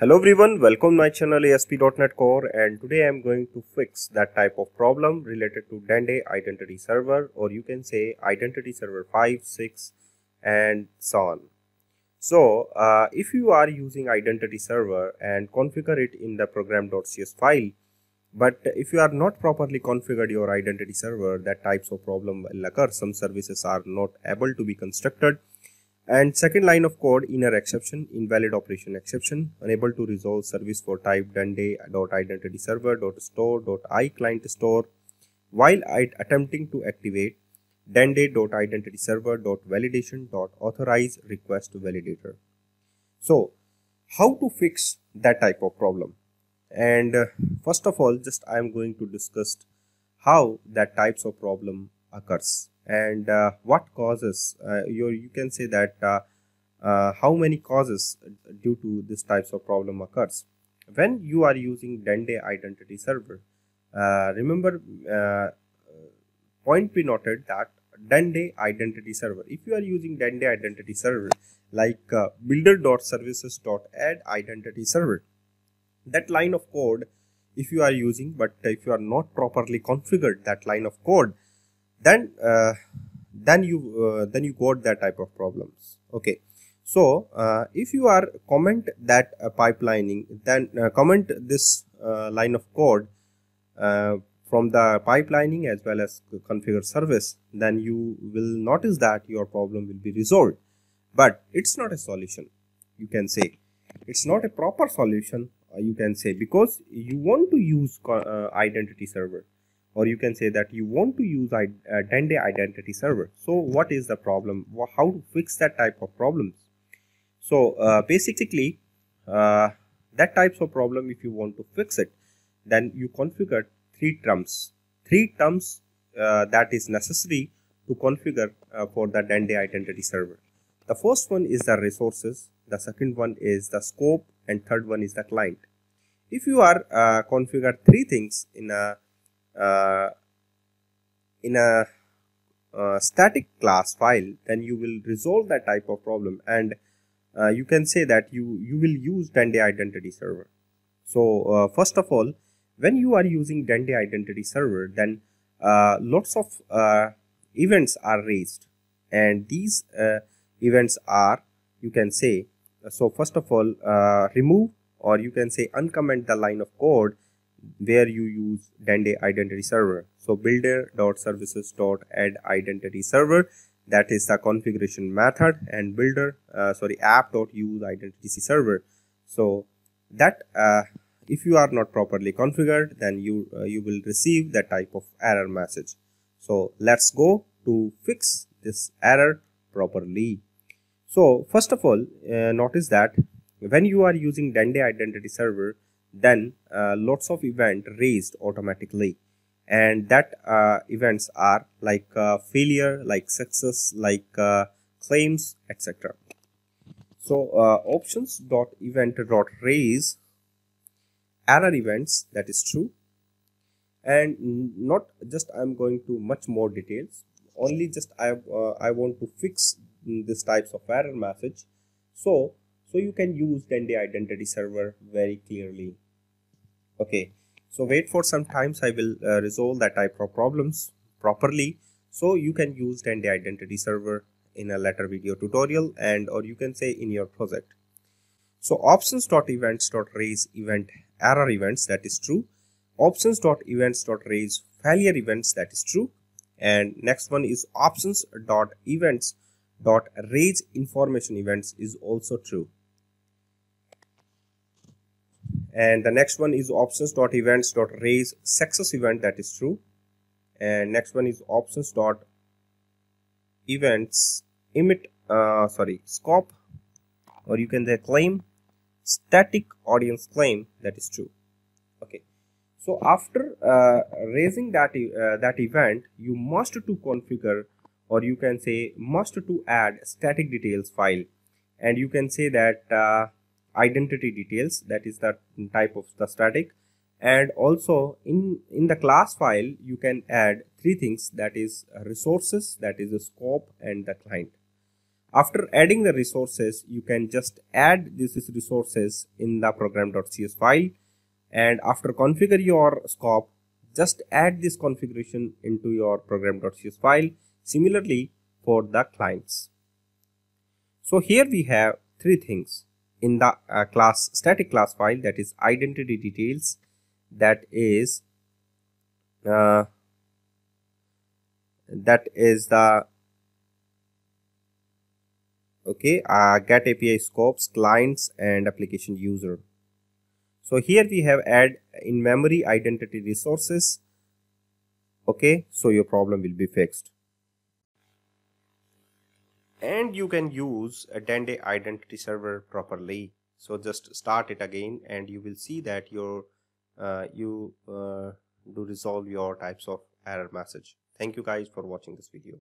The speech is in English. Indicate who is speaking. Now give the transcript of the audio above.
Speaker 1: Hello everyone, welcome my channel ASP.NET Core and today I am going to fix that type of problem related to Duende Identity Server or you can say Identity Server 5, 6 and so on. So uh, if you are using Identity Server and configure it in the program.cs file but if you are not properly configured your Identity Server that types of problem will occur. Some services are not able to be constructed and second line of code inner exception invalid operation exception unable to resolve service for type duende.identity server.store.i client store while attempting to activate duende.identity server.validation.authorize request validator. So how to fix that type of problem? And uh, first of all just i am going to discuss how that types of problem occurs and uh, what causes uh, you you can say that uh, uh, how many causes due to this types of problem occurs? When you are using Duende identity server uh, remember uh, point be noted that Duende identity server if you are using Duende identity server like builder.services.add identity server that line of code if you are using but if you are not properly configured that line of code then uh, then you uh, then you got that type of problems. Okay. So uh, if you are comment that uh, pipelining then uh, comment this uh, line of code from the pipelining as well as configure service then you will notice that your problem will be resolved. But it's not a solution you can say. It's not a proper solution you can say because you want to use identity server or you can say that you want to use uh, Duende identity server. So what is the problem? How to fix that type of problems? So uh, basically uh, that types of problem if you want to fix it then you configure three terms. Three terms uh, that is necessary to configure uh, for the Duende identity server. The first one is the resources, the second one is the scope and third one is the client. If you are uh, configure three things in a in a uh, static class file then you will resolve that type of problem. And uh, you can say that you you will use Duende identity server. So uh, first of all when you are using Duende identity server then uh, lots of uh, events are raised. And these events are you can say so first of all remove or you can say uncomment the line of code where you use Duende identity server. So builder.services.add identity server that is the configuration method and builder uh, sorry app.use identity server. So that uh, if you are not properly configured then you uh, you will receive that type of error message. So let's go to fix this error properly. So first of all uh, notice that when you are using Duende identity server then uh, lots of event raised automatically. And that uh, events are like uh, failure like success like uh, claims etc so uh, options dot event dot raise error events that is true. And not just i'm going to much more details only just i uh, i want to fix this types of error message. So so you can use Duende identity server very clearly. Okay. So wait for some times. I will uh, resolve that type of problems properly. So you can use Duende identity server in a later video tutorial and or you can say in your project. So options dot events dot raise event error events that is true. Options dot events dot raise failure events that is true. And next one is options dot events dot raise information events is also true and the next one is options dot events dot raise success event that is true. And next one is options dot events emit uh, sorry scope or you can say claim static audience claim that is true. Okay. So after uh, raising that uh, that event you must to configure or you can say must to add static details file. And you can say that uh, identity details that is the type of the static. And also in in the class file you can add three things that is uh, resources that is the scope and the client. After adding the resources you can just add these resources in the program.cs file. And after configure your scope just add this configuration into your program.cs file. Similarly for the clients. So here we have three things in the uh, class static class file that is identity details that is uh, that is the okay uh, get api scopes clients and application user. So here we have add in memory identity resources. Okay so your problem will be fixed and you can use a Duende identity server properly. So just start it again and you will see that your uh, you uh, do resolve your types of error message. Thank you guys for watching this video